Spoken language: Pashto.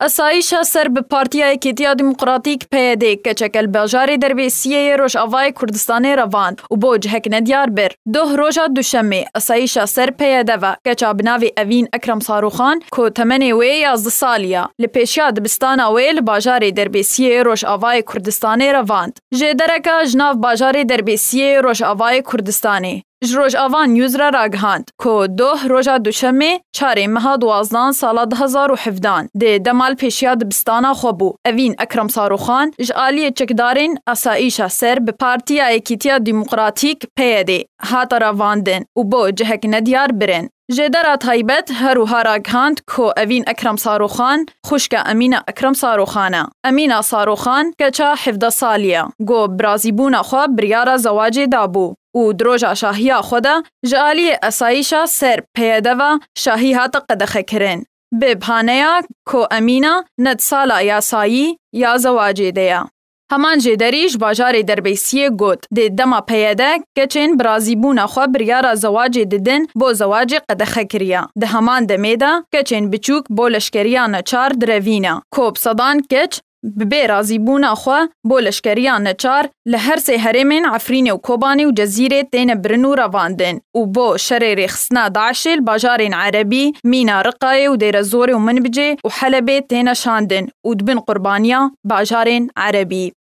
اسایشا سر به پارتیا کتیا دموکراتیک پیدی که چکل بجار دربی سیه روش آوای کردستان روان و بوج هک ندیار بر دو روژا دوشمه اسایشا سر پیده و که چابناوی اوین اکرم ساروخان که تمنی وی یازده سالیا لپیشیا دبستان وی لباجار دربی سیه روش آوای کردستان رواند جدرکا جناف باجار دربی سیه روش آوای کردستانی جروج آوان نیوز را را گهاند که دوه روژا دوشه چهار چاری مها دوازدان سالا ده هزار و حفدان ده دمال پیشیا دبستانا خوبو اوین اکرم سارو خان جعالی چکدارین اصائیش سر به پارتیا اکیتیا دیموقراتیک پیده ها را واندن و با جهک ندیار برین جده تایبت هرو ها را گهاند که اوین اکرم سارو خان خوشک امین اکرم سارو امین سارو خان کچا حفده سالیا گو برازی خواب زواج دابو û Roja Şahiya xwe de ji aliyê esayîşa ser peyedeva şahî hat qedexekirin. Bi baneya ku Emîna ned sala yasayî ya zewacê de ya. Heman jêderî ji bajarê derbêsiyê got dê dema peyede keçên birazîbûna xwe biryara zewacê didin bo zewacê qedexekiriya. Di heman demê de keçên biçûk bo leşkeriya neçar direvîna. Kop sedan keç ببێ بونا خوا بۆ لەشکریان نچار لە هەرسێ هەرێمێن عفرینێ و كوباني و جزيرة تين برنو رواندن و بو شەرێ ڕێخستنا داعشل باژارێن عربي مینا رقاي و دير زۆری و منبجي و حلبه تين شاندن و دبن قربانيا باجارين عربي